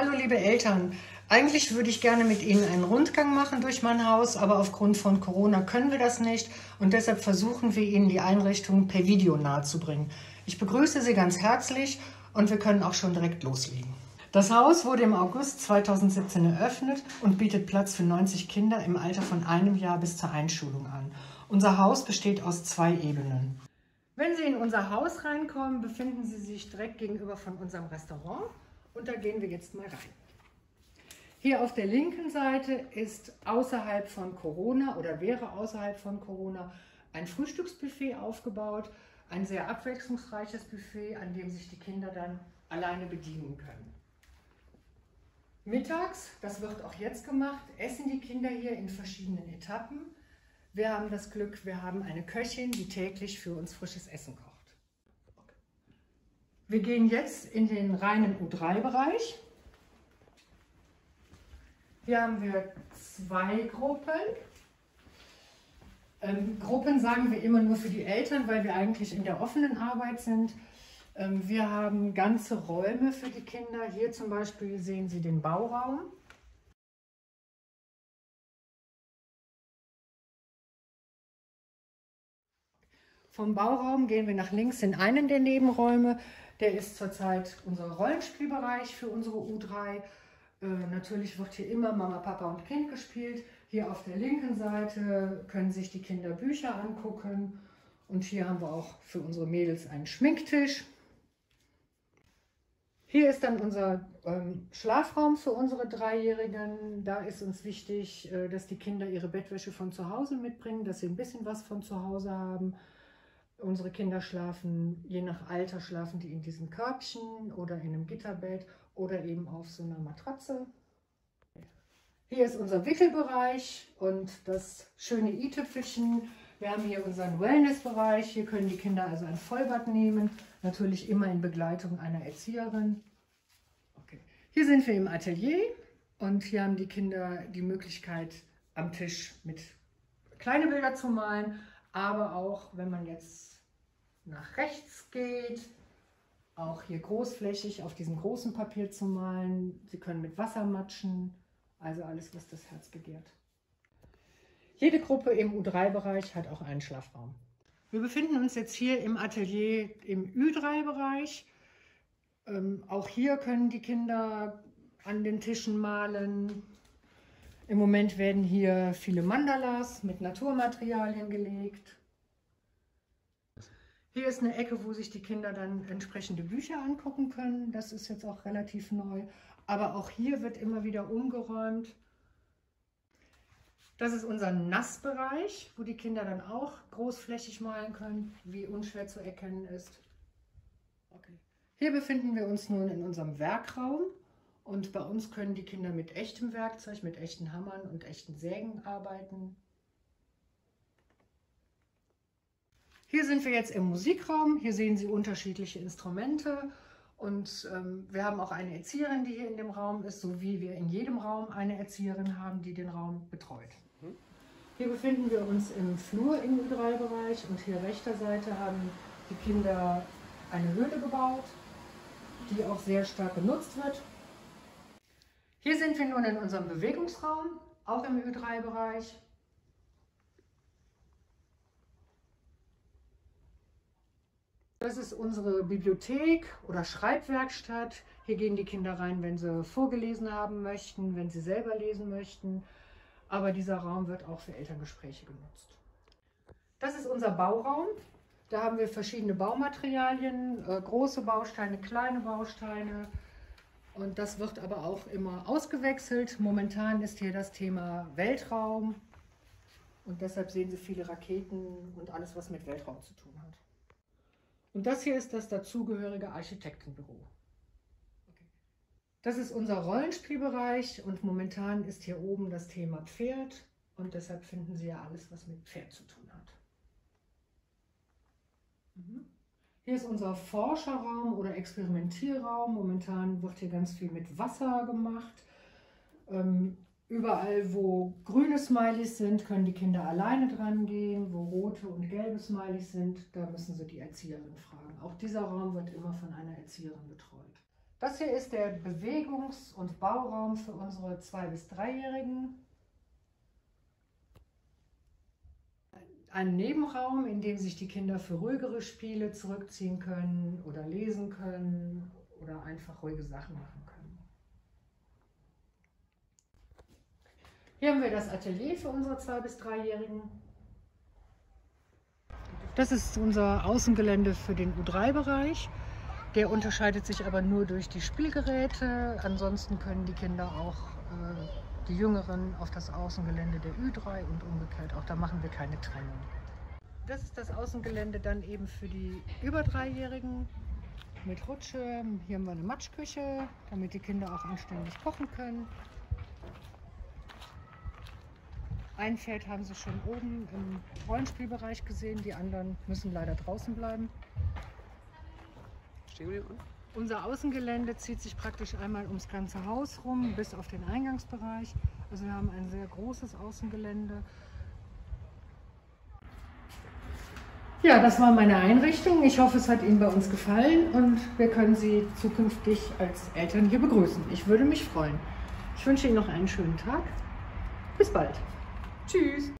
Hallo liebe Eltern, eigentlich würde ich gerne mit Ihnen einen Rundgang machen durch mein Haus, aber aufgrund von Corona können wir das nicht und deshalb versuchen wir Ihnen die Einrichtung per Video nahezubringen. Ich begrüße Sie ganz herzlich und wir können auch schon direkt loslegen. Das Haus wurde im August 2017 eröffnet und bietet Platz für 90 Kinder im Alter von einem Jahr bis zur Einschulung an. Unser Haus besteht aus zwei Ebenen. Wenn Sie in unser Haus reinkommen, befinden Sie sich direkt gegenüber von unserem Restaurant und da gehen wir jetzt mal rein. Hier auf der linken Seite ist außerhalb von Corona oder wäre außerhalb von Corona ein Frühstücksbuffet aufgebaut, ein sehr abwechslungsreiches Buffet, an dem sich die Kinder dann alleine bedienen können. Mittags, das wird auch jetzt gemacht, essen die Kinder hier in verschiedenen Etappen. Wir haben das Glück, wir haben eine Köchin, die täglich für uns frisches Essen kocht. Wir gehen jetzt in den reinen U3-Bereich. Hier haben wir zwei Gruppen. Ähm, Gruppen sagen wir immer nur für die Eltern, weil wir eigentlich in der offenen Arbeit sind. Ähm, wir haben ganze Räume für die Kinder. Hier zum Beispiel sehen Sie den Bauraum. Vom Bauraum gehen wir nach links in einen der Nebenräume. Der ist zurzeit unser Rollenspielbereich für unsere U3. Äh, natürlich wird hier immer Mama, Papa und Kind gespielt. Hier auf der linken Seite können sich die Kinder Bücher angucken. Und hier haben wir auch für unsere Mädels einen Schminktisch. Hier ist dann unser ähm, Schlafraum für unsere Dreijährigen. Da ist uns wichtig, äh, dass die Kinder ihre Bettwäsche von zu Hause mitbringen, dass sie ein bisschen was von zu Hause haben. Unsere Kinder schlafen, je nach Alter, schlafen die in diesen Körbchen oder in einem Gitterbett oder eben auf so einer Matratze. Hier ist unser Wickelbereich und das schöne i-Tüpfelchen. Wir haben hier unseren Wellnessbereich. Hier können die Kinder also ein Vollbad nehmen, natürlich immer in Begleitung einer Erzieherin. Okay. Hier sind wir im Atelier und hier haben die Kinder die Möglichkeit, am Tisch mit kleine Bilder zu malen, aber auch, wenn man jetzt nach rechts geht, auch hier großflächig auf diesem großen Papier zu malen. Sie können mit Wasser matschen, also alles, was das Herz begehrt. Jede Gruppe im U3-Bereich hat auch einen Schlafraum. Wir befinden uns jetzt hier im Atelier im Ü3-Bereich. Ähm, auch hier können die Kinder an den Tischen malen. Im Moment werden hier viele Mandalas mit Naturmaterialien gelegt. Hier ist eine Ecke, wo sich die Kinder dann entsprechende Bücher angucken können. Das ist jetzt auch relativ neu. Aber auch hier wird immer wieder umgeräumt. Das ist unser Nassbereich, wo die Kinder dann auch großflächig malen können, wie unschwer zu erkennen ist. Okay. Hier befinden wir uns nun in unserem Werkraum und bei uns können die Kinder mit echtem Werkzeug, mit echten Hammern und echten Sägen arbeiten. Hier sind wir jetzt im Musikraum. Hier sehen Sie unterschiedliche Instrumente. Und ähm, wir haben auch eine Erzieherin, die hier in dem Raum ist, so wie wir in jedem Raum eine Erzieherin haben, die den Raum betreut. Mhm. Hier befinden wir uns im Flur im U3-Bereich und hier rechter Seite haben die Kinder eine Höhle gebaut, die auch sehr stark genutzt wird. Hier sind wir nun in unserem Bewegungsraum, auch im Ü3-Bereich. Das ist unsere Bibliothek oder Schreibwerkstatt. Hier gehen die Kinder rein, wenn sie vorgelesen haben möchten, wenn sie selber lesen möchten. Aber dieser Raum wird auch für Elterngespräche genutzt. Das ist unser Bauraum. Da haben wir verschiedene Baumaterialien, äh, große Bausteine, kleine Bausteine. Und das wird aber auch immer ausgewechselt. Momentan ist hier das Thema Weltraum. Und deshalb sehen Sie viele Raketen und alles, was mit Weltraum zu tun hat. Und das hier ist das dazugehörige Architektenbüro. Das ist unser Rollenspielbereich und momentan ist hier oben das Thema Pferd und deshalb finden Sie ja alles, was mit Pferd zu tun hat. Mhm. Hier ist unser Forscherraum oder Experimentierraum. Momentan wird hier ganz viel mit Wasser gemacht. Ähm, Überall, wo grüne Smileys sind, können die Kinder alleine dran gehen. Wo rote und gelbe Smileys sind, da müssen sie die Erzieherin fragen. Auch dieser Raum wird immer von einer Erzieherin betreut. Das hier ist der Bewegungs- und Bauraum für unsere 2- bis 3-Jährigen. Ein Nebenraum, in dem sich die Kinder für ruhigere Spiele zurückziehen können oder lesen können oder einfach ruhige Sachen machen können. Hier haben wir das Atelier für unsere 2- bis 3-Jährigen. Das ist unser Außengelände für den U3-Bereich. Der unterscheidet sich aber nur durch die Spielgeräte. Ansonsten können die Kinder auch, äh, die Jüngeren, auf das Außengelände der Ü3 und umgekehrt. Auch da machen wir keine Trennung. Das ist das Außengelände dann eben für die über Dreijährigen mit Rutsche. Hier haben wir eine Matschküche, damit die Kinder auch anständig kochen können. Ein Feld haben sie schon oben im Rollenspielbereich gesehen, die anderen müssen leider draußen bleiben. Unser Außengelände zieht sich praktisch einmal ums ganze Haus rum, bis auf den Eingangsbereich. Also wir haben ein sehr großes Außengelände. Ja, das war meine Einrichtung. Ich hoffe, es hat Ihnen bei uns gefallen und wir können Sie zukünftig als Eltern hier begrüßen. Ich würde mich freuen. Ich wünsche Ihnen noch einen schönen Tag. Bis bald. Tschüss.